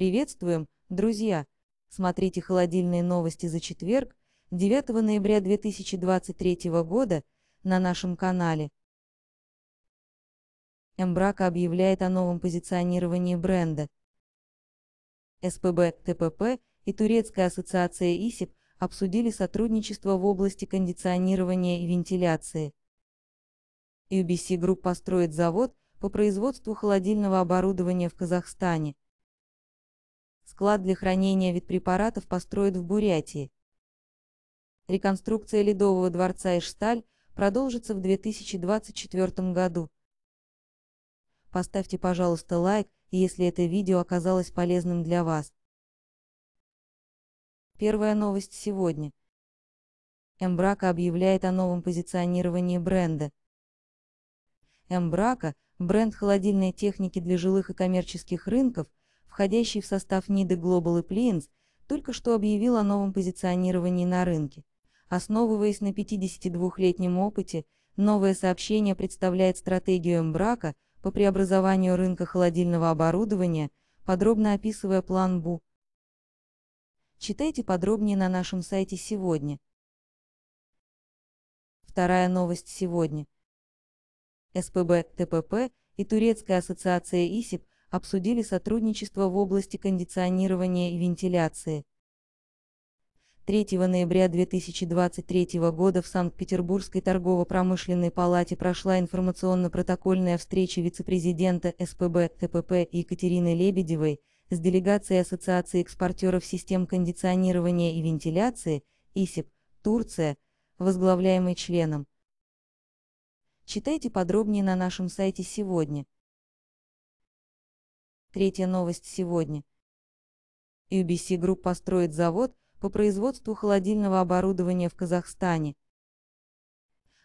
Приветствуем, друзья! Смотрите холодильные новости за четверг, 9 ноября 2023 года на нашем канале. Эмбрака объявляет о новом позиционировании бренда. СПБ ТПП и Турецкая ассоциация ИСИП обсудили сотрудничество в области кондиционирования и вентиляции. UBC Group построит завод по производству холодильного оборудования в Казахстане. Склад для хранения ветпрепаратов построят в Бурятии. Реконструкция Ледового дворца Ишсталь продолжится в 2024 году. Поставьте, пожалуйста, лайк, если это видео оказалось полезным для вас. Первая новость сегодня. Эмбрака объявляет о новом позиционировании бренда. Эмбрака – бренд холодильной техники для жилых и коммерческих рынков, входящий в состав Ниды Global Appliance, только что объявил о новом позиционировании на рынке. Основываясь на 52-летнем опыте, новое сообщение представляет стратегию Эмбрака по преобразованию рынка холодильного оборудования, подробно описывая план БУ. Читайте подробнее на нашем сайте сегодня. Вторая новость сегодня. СПБ ТПП и Турецкая ассоциация ИСИП обсудили сотрудничество в области кондиционирования и вентиляции. 3 ноября 2023 года в Санкт-Петербургской торгово-промышленной палате прошла информационно-протокольная встреча вице-президента СПБ ТПП Екатерины Лебедевой с делегацией Ассоциации экспортеров систем кондиционирования и вентиляции ИСИП Турция, возглавляемой членом Читайте подробнее на нашем сайте сегодня. Третья новость сегодня. UBC Group построит завод по производству холодильного оборудования в Казахстане.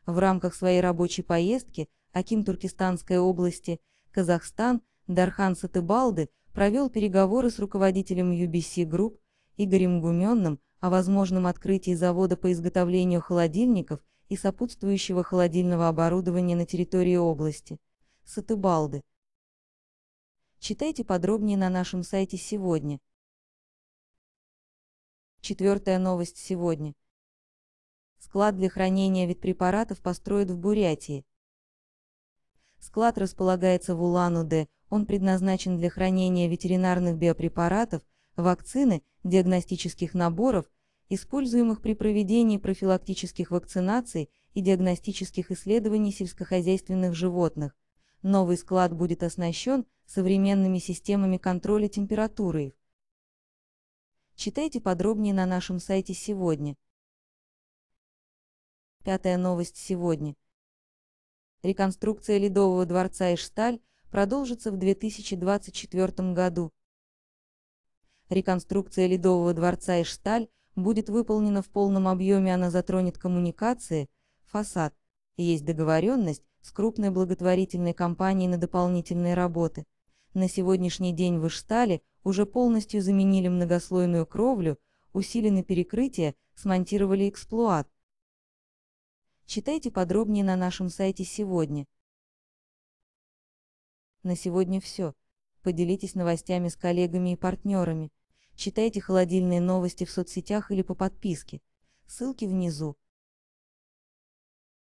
В рамках своей рабочей поездки Аким Туркестанской области, Казахстан, Дархан Сатыбалды провел переговоры с руководителем UBC Group Игорем Гуменным о возможном открытии завода по изготовлению холодильников и сопутствующего холодильного оборудования на территории области. Сатыбалды. Читайте подробнее на нашем сайте сегодня. Четвертая новость сегодня. Склад для хранения ветпрепаратов построят в Бурятии. Склад располагается в Улан-Удэ, он предназначен для хранения ветеринарных биопрепаратов, вакцины, диагностических наборов, используемых при проведении профилактических вакцинаций и диагностических исследований сельскохозяйственных животных. Новый склад будет оснащен современными системами контроля температуры. Читайте подробнее на нашем сайте сегодня. Пятая новость сегодня. Реконструкция Ледового дворца Ишсталь продолжится в 2024 году. Реконструкция Ледового дворца Ишсталь будет выполнена в полном объеме, она затронет коммуникации, фасад. Есть договоренность с крупной благотворительной компанией на дополнительные работы. На сегодняшний день в Иштале уже полностью заменили многослойную кровлю, усилены перекрытия, смонтировали эксплуат. Читайте подробнее на нашем сайте сегодня. На сегодня все. Поделитесь новостями с коллегами и партнерами. Читайте холодильные новости в соцсетях или по подписке. Ссылки внизу.